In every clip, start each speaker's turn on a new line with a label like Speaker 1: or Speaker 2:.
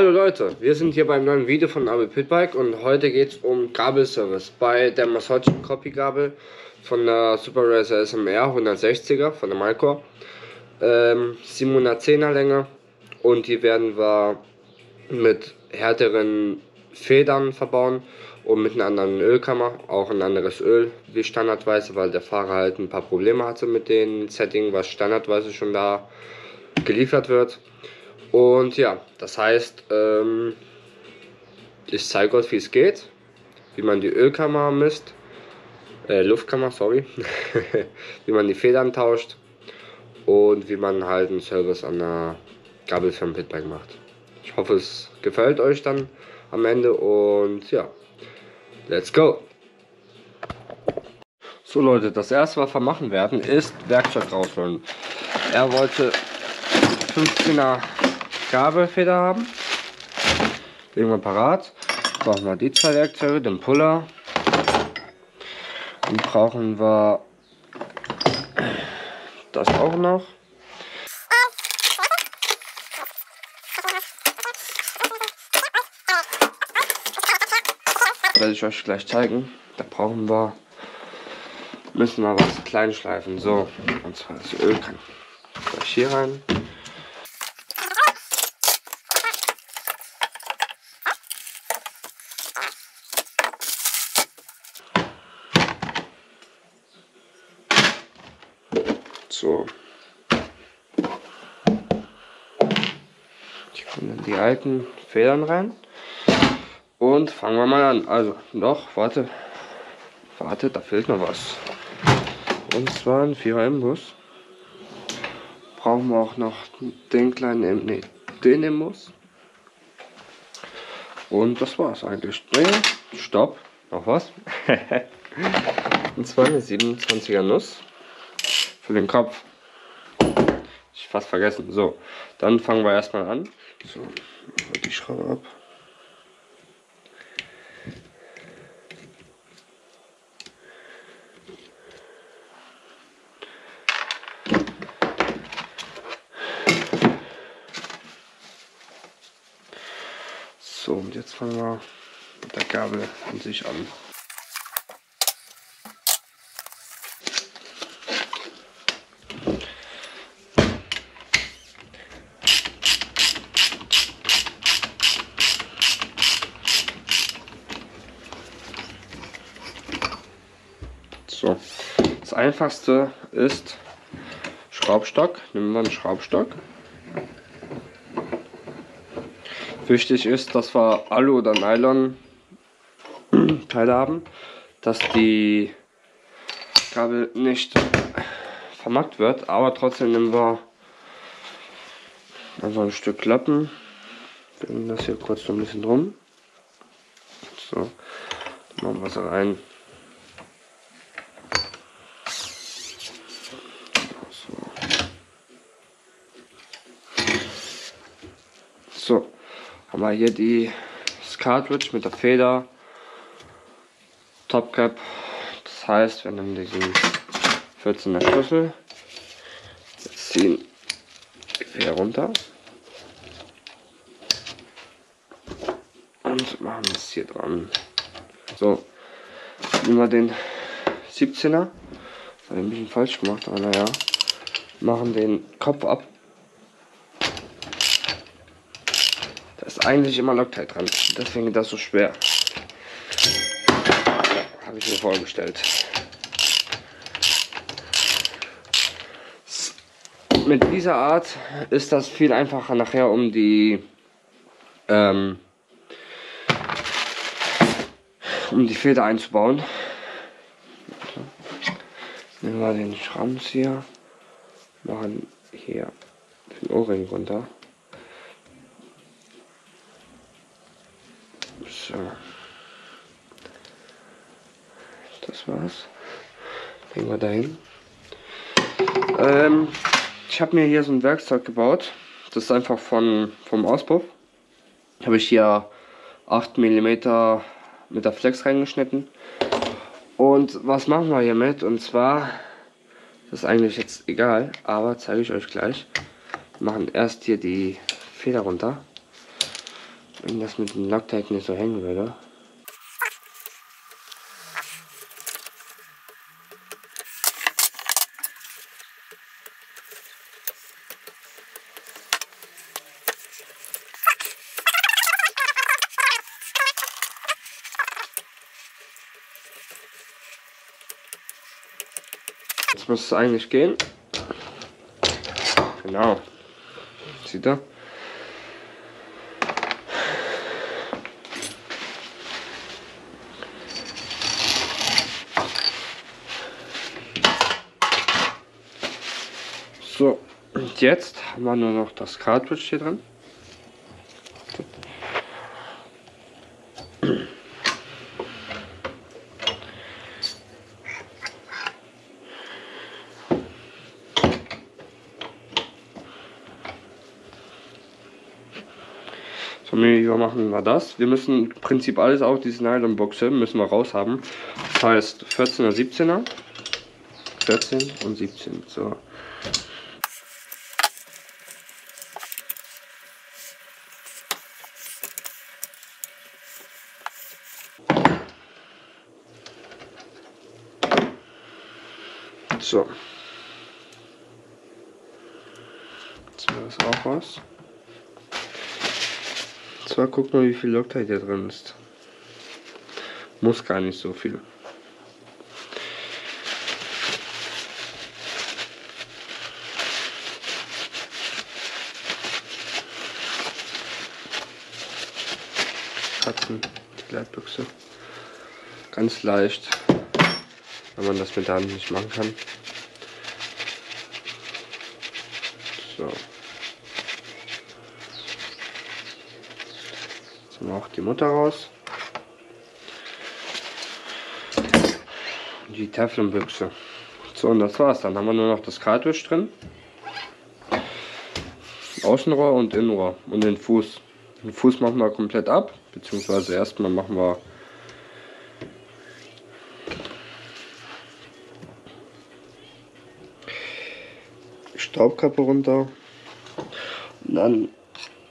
Speaker 1: Hallo Leute, wir sind hier beim neuen Video von Abi Pitbike und heute geht es um Gabelservice bei der Massage Copy Gabel von der Super Racer SMR 160er von der Malcore. Ähm, 710er Länge und die werden wir mit härteren Federn verbauen und mit einer anderen Ölkammer, auch ein anderes Öl wie standardweise, weil der Fahrer halt ein paar Probleme hatte mit dem Setting, was standardweise schon da geliefert wird. Und ja, das heißt, ähm, ich zeige euch, wie es geht, wie man die Ölkammer misst, äh, Luftkammer, sorry, wie man die Federn tauscht und wie man halt einen Service an der Gabel für ein Pitbike macht. Ich hoffe, es gefällt euch dann am Ende und ja, let's go! So Leute, das erste was wir machen werden ist Werkzeug rausholen. Er wollte 15er Gabelfeder haben. Legen wir parat. Brauchen wir die zwei Werkzeuge, den Puller. Dann brauchen wir das auch noch. werde ich euch gleich zeigen. Da brauchen wir, müssen wir was klein schleifen. So, und zwar das Öl kann gleich hier rein. So. Hier kommen dann die alten Federn rein. Und fangen wir mal an. Also, noch, warte. Warte, da fehlt noch was. Und zwar ein 4er Imbus. Brauchen wir auch noch den kleinen, nee, den Imbus. Und das war's eigentlich. Nee, stopp. Noch was? Und zwar eine 27er Nuss für den Kopf. Ich fast vergessen. So, dann fangen wir erstmal an. So, die Schraube ab. So, und jetzt fangen wir mit der Gabel an sich an. So, das einfachste ist Schraubstock. Nehmen wir einen Schraubstock. Wichtig ist, dass wir Alu oder Nylon Teile haben, dass die Kabel nicht vermackt wird, aber trotzdem nehmen wir einfach ein Stück Lappen, binden das hier kurz so ein bisschen drum. So, machen wir es rein. So, wir hier die das Cartridge mit der Feder, Topcap. Das heißt, wir nehmen diesen 14er Schlüssel, ziehen Feder runter. Und machen es hier dran. So, nehmen wir den 17er, habe ich ein bisschen falsch gemacht, aber naja, machen den Kopf ab eigentlich immer Loctite dran. Deswegen das so schwer. Habe ich mir vorgestellt. Mit dieser Art ist das viel einfacher nachher, um die ähm, um die Feder einzubauen. Nehmen wir den Schraubenzieher, machen hier den Ohrring runter. So. Das war's. Wir dahin. Ähm, ich habe mir hier so ein Werkzeug gebaut. Das ist einfach von, vom Auspuff. Habe ich hier 8 mm mit der Flex reingeschnitten. Und was machen wir hier mit? Und zwar, das ist eigentlich jetzt egal, aber zeige ich euch gleich. Wir machen erst hier die Feder runter. Wenn das mit dem Loctite nicht so hängen würde. Muss es eigentlich gehen. Genau. Sieht er? So, und jetzt haben wir nur noch das Cartridge hier drin. Wie machen wir das? Wir müssen im Prinzip alles auch diese Nylonboxe müssen wir raus haben. Das heißt 14er, 17er. 14 und 17. So. So. Jetzt wir das auch raus. Zwar guck mal, wie viel Loctite hier drin ist. Muss gar nicht so viel. Katzen, die Leitbüchse. Ganz leicht, wenn man das mit der Hand nicht machen kann. So. Jetzt haben wir auch die Mutter raus. Die Teflonbüchse. So, und das war's. Dann haben wir nur noch das Cartridge drin. Außenrohr und Innenrohr und den Fuß. Den Fuß machen wir komplett ab, beziehungsweise erstmal machen wir Staubkappe runter. Und dann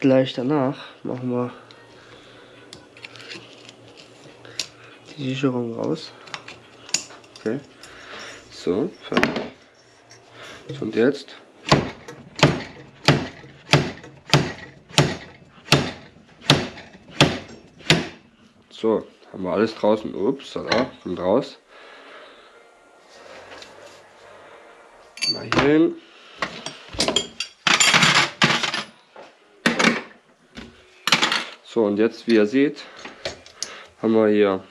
Speaker 1: gleich danach machen wir die Sicherung raus. Okay. So, fertig. Und jetzt So, haben wir alles draußen. Ups, da kommt raus. Mal hier hin. So, und jetzt, wie ihr seht, haben wir hier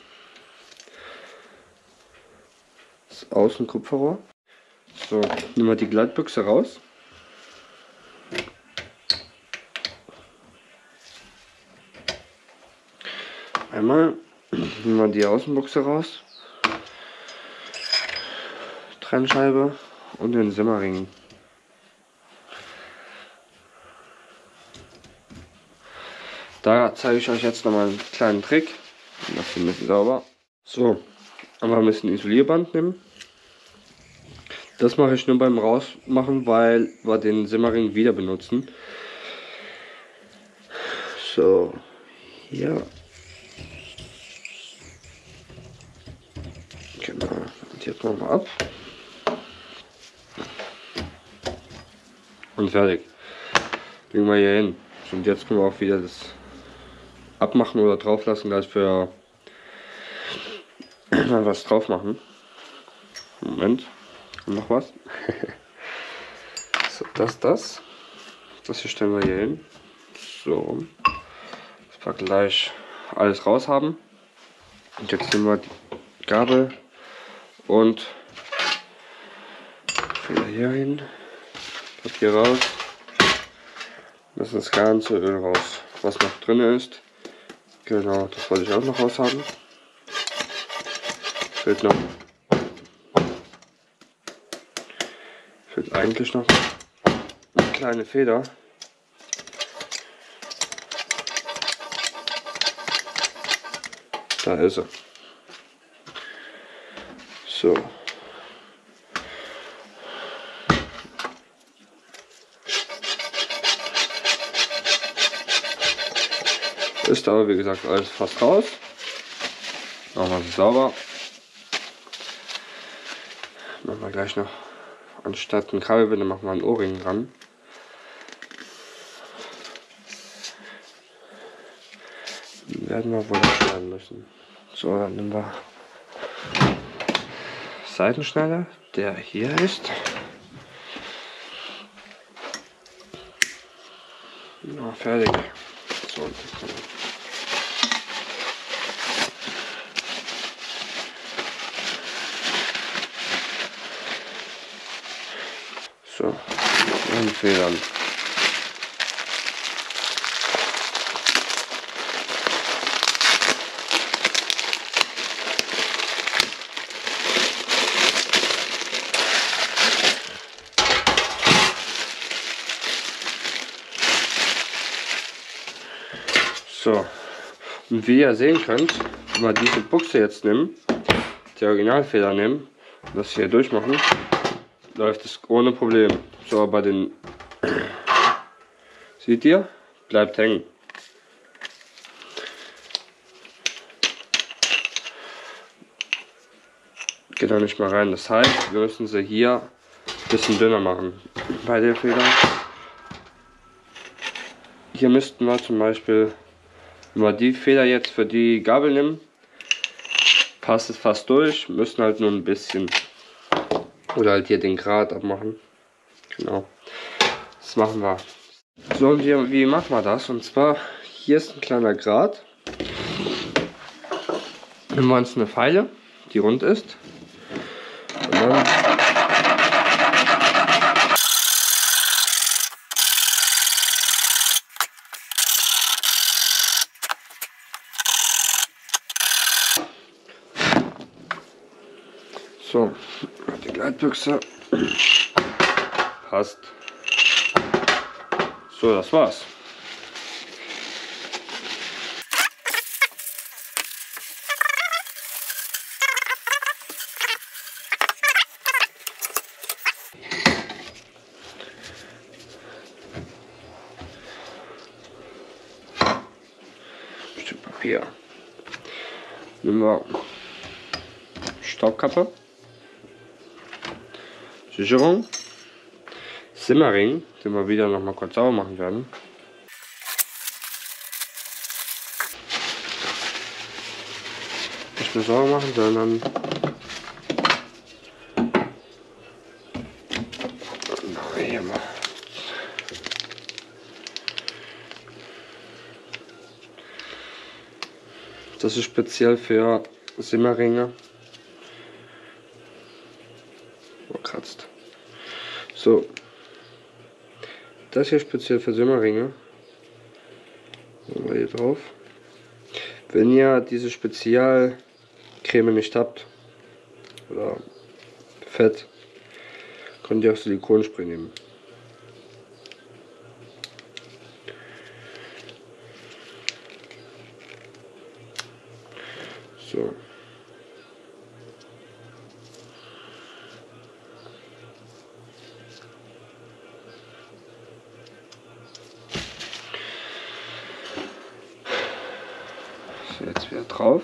Speaker 1: das Außenkupferrohr. So, nehmen wir die Gleitbüchse raus. Einmal nehmen wir die Außenbuchse raus. Trennscheibe und den Simmering. Da zeige ich euch jetzt nochmal einen kleinen Trick. Das hier ein bisschen sauber. So, aber ein bisschen Isolierband nehmen. Das mache ich nur beim Rausmachen, weil wir den Simmering wieder benutzen. So, hier. Genau, und jetzt machen wir ab. Und fertig. Legen wir hier hin. Und jetzt können wir auch wieder das abmachen oder drauf lassen, gleich für was drauf machen. Moment, noch was. so, das, das. Das hier stellen wir hier hin. So. Dass wir gleich alles raus haben. Und jetzt nehmen wir die Gabel und wieder hier hin. Papier raus. Lassen das ganze Öl raus, was noch drin ist. Genau, das wollte ich auch noch raus haben. Fehlt noch. Fehlt eigentlich noch eine kleine Feder. Da ist er. So. Ist aber wie gesagt alles fast raus. Wir es sauber. Machen wir gleich noch anstatt ein Kabelbinder machen wir einen Ohrring dran. werden wir wohl abschneiden müssen. So, dann nehmen wir Seitenschneider, der hier ist. Na, fertig. So und Federn. So, und wie ihr sehen könnt, wenn wir diese Buchse jetzt nehmen, die Originalfeder nehmen, das hier durchmachen, läuft es ohne Problem. So, bei den, seht ihr, bleibt hängen. Geht da nicht mehr rein. Das heißt, wir müssen sie hier ein bisschen dünner machen bei der Feder. Hier müssten wir zum Beispiel wenn wir die Feder jetzt für die Gabel nehmen, passt es fast durch. Müssen halt nur ein bisschen oder halt hier den Grad abmachen. Genau. Das machen wir. So, und wie, wie machen wir das? Und zwar, hier ist ein kleiner Grad. Nehmen wir uns eine Pfeile, die rund ist. Und dann So, die Gleitbüchse passt. So, das war's. Stück Papier. Nehmen wir Staubkappe. Sicherung. Simmering, den wir wieder noch mal kurz sauber machen werden. Nicht nur sauber machen, sondern. Das ist speziell für Simmeringe. kratzt. So. Das hier speziell für Simmeringe. hier drauf. Wenn ihr diese Spezialcreme nicht habt, oder Fett, könnt ihr auch Silikonspray nehmen. So. jetzt wieder drauf.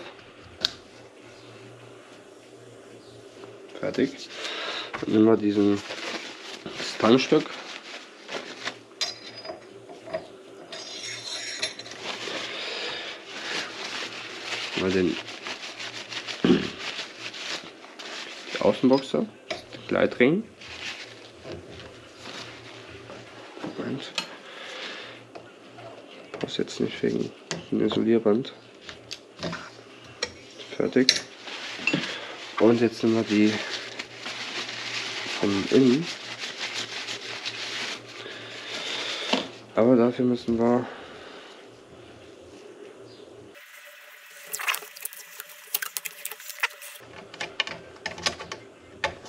Speaker 1: Fertig. Dann nehmen wir diesen Tanzstück. Mal den die Außenboxer, den Gleitring. Moment. Passt jetzt nicht wegen dem Isolierband. Fertig. Und jetzt nehmen wir die von innen. Aber dafür müssen wir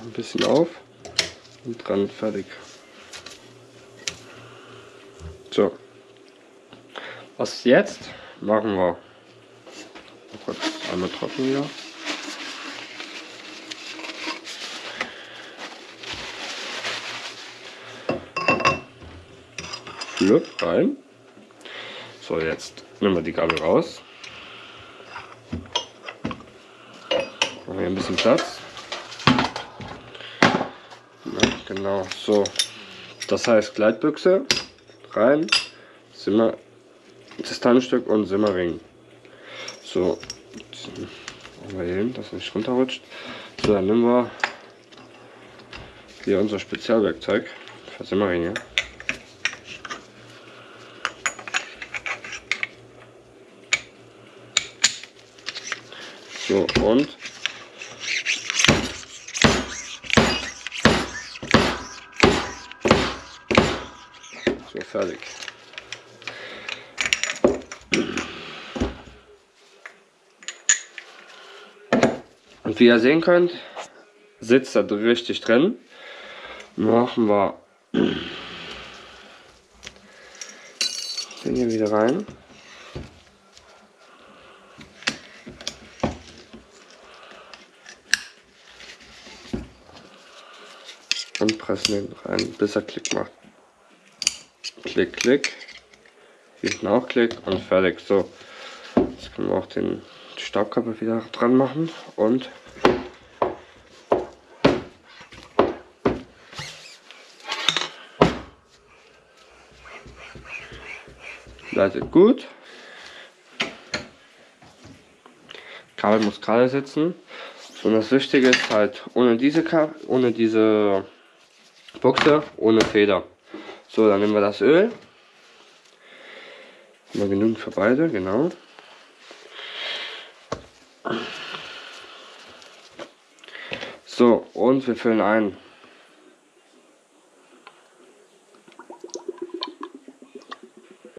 Speaker 1: ein bisschen auf und dran fertig. So. Was jetzt machen wir? Kurz einmal trocken wieder. Flip rein. So, jetzt Nehmen wir die Gabel raus. Machen wir ein bisschen Platz. Ja, genau, so. Das heißt Gleitbüchse rein, Simmer, Distanzstück und Simmerring. So, machen wir hier hin, dass nicht runterrutscht. So, dann nehmen wir hier unser Spezialwerkzeug für Simmeringe. So, und so fertig. Und wie ihr sehen könnt, sitzt er richtig drin. Machen wir den hier wieder rein. Den rein, bis er Klick macht. Klick, Klick. Hinten auch Klick und fertig. So, jetzt können wir auch den Staubkappe wieder dran machen und leitet gut. Kabel muss gerade sitzen. Und das Wichtige ist halt, ohne diese, Kabel, ohne diese Buchse, ohne Feder. So, dann nehmen wir das Öl. Mal genügend für beide, genau. So, und wir füllen ein.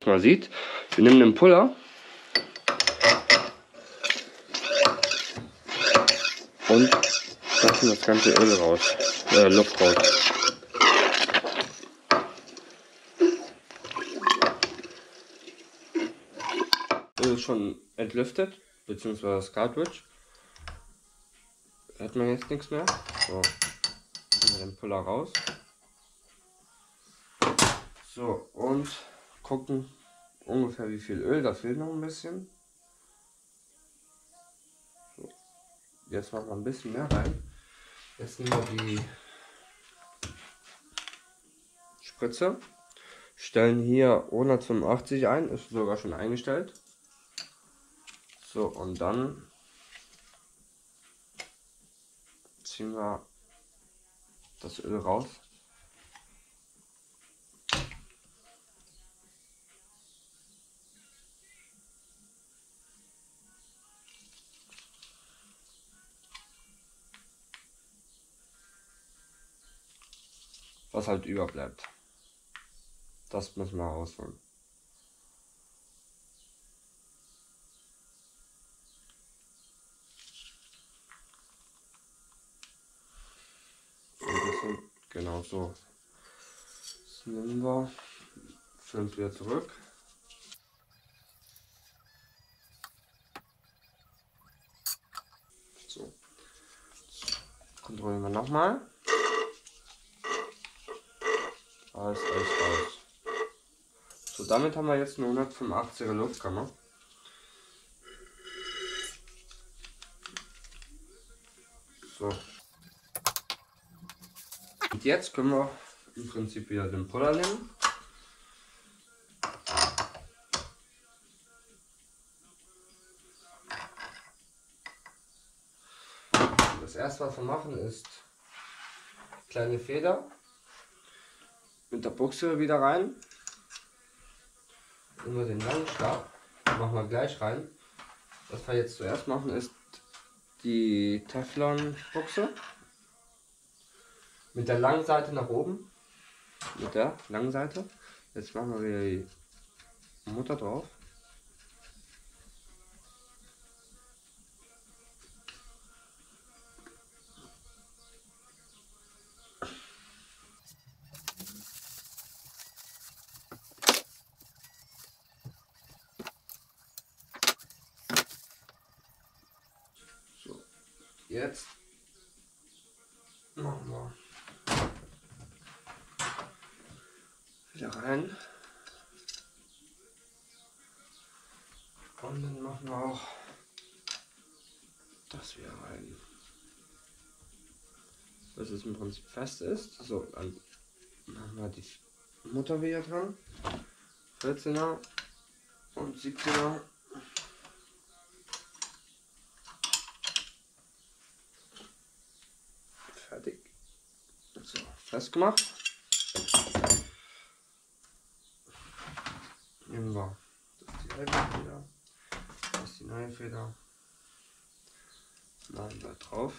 Speaker 1: Man sieht, wir nehmen den Puller und lassen das ganze Öl raus, äh, Luft raus. Schon entlüftet, beziehungsweise das Cartridge. Hört man jetzt nichts mehr. So, nehmen den Puller raus. So, und gucken ungefähr wie viel Öl, da fehlt noch ein bisschen. So. Jetzt machen wir ein bisschen mehr rein. Jetzt nehmen wir die Spritze, stellen hier 185 ein, ist sogar schon eingestellt. So, und dann ziehen wir das Öl raus. was halt überbleibt. Das müssen wir rausholen. Genau so. Das nehmen wir, füllen wieder zurück. So. Kontrollieren wir nochmal. Alles, alles raus. So, damit haben wir jetzt eine 185er Luftkammer. So. Und jetzt können wir im Prinzip wieder den Puller nehmen. Das erste, was wir machen, ist kleine Feder mit der Buchse wieder rein. Wir den langen Stab, machen wir gleich rein. Was wir jetzt zuerst machen ist die Teflon-Buchse mit der langen Seite nach oben. Mit der langen Seite. Jetzt machen wir die Mutter drauf. Und dann machen wir auch das wieder rein. Dass es im Prinzip fest ist. So, dann machen wir die Mutter wieder dran. 14er und 17er. Fertig. So, festgemacht. Nehmen wir das die alte Feder. Machen wir drauf.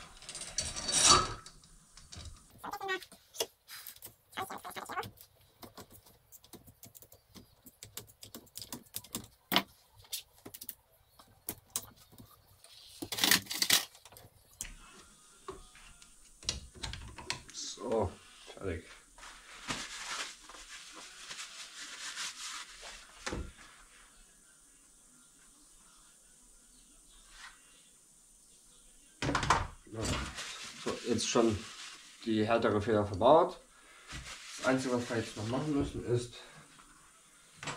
Speaker 1: So, fertig. Ja. So, jetzt schon die härtere Feder verbaut. Das Einzige, was wir jetzt noch machen müssen, ist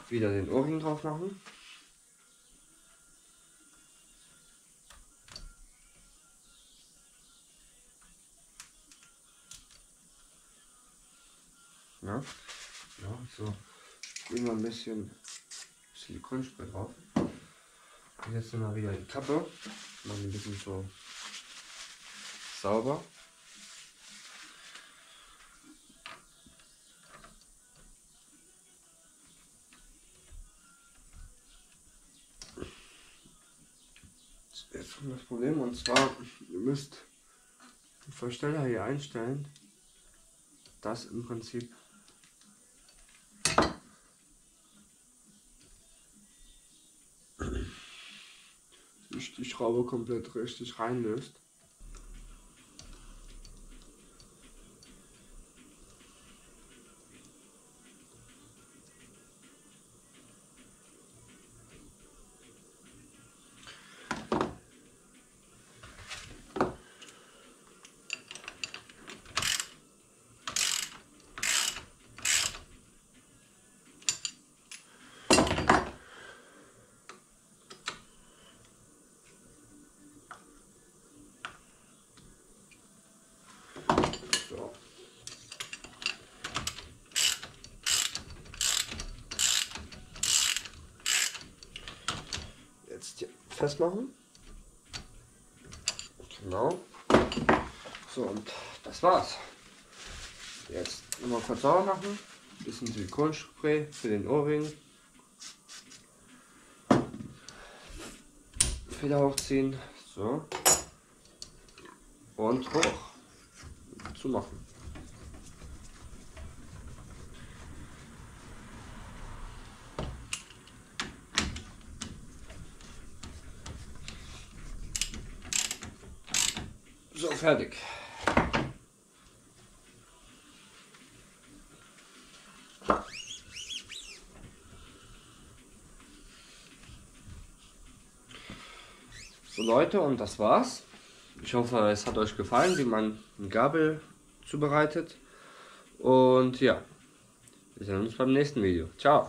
Speaker 1: wieder den Ohrring drauf machen. Ja, ja so. Wir ein bisschen Silikonspray drauf. Und jetzt nehmen wir wieder die Kappe. Machen ein bisschen so sauber. Problem und zwar, ihr müsst den Versteller hier einstellen, dass im Prinzip die Schraube komplett richtig reinlöst. Festmachen. Genau. So, und das war's. Jetzt nochmal kurz sauber machen. Bisschen Silikonspray für den Ohrring. Feder hochziehen. So. Und hoch zu machen. So, fertig. So Leute, und das war's. Ich hoffe, es hat euch gefallen, wie man eine Gabel zubereitet. Und ja, wir sehen uns beim nächsten Video. Ciao.